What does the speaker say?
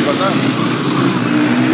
passar?